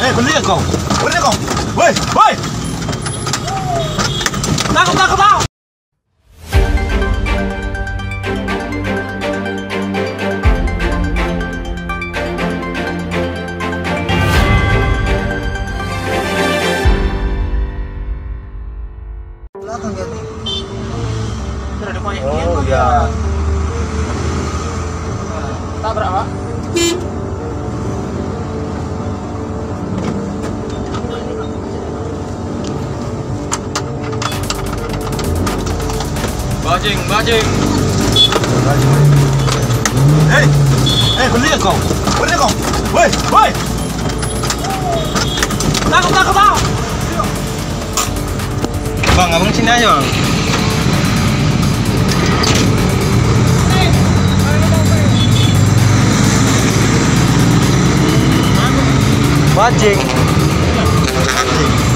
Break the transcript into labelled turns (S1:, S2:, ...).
S1: Eh, bener kau. Bener kau. Woi, woi. Tangkap, tangkap, tangkap. kan Oh, ya. tabrak pak
S2: 마징 con,
S1: 에이 에이 걸리고 걸리고 왜 왜? 나가 나가 나.
S2: Vâng, à, vâng chính đấy rồi. Quá trình. Quá trình.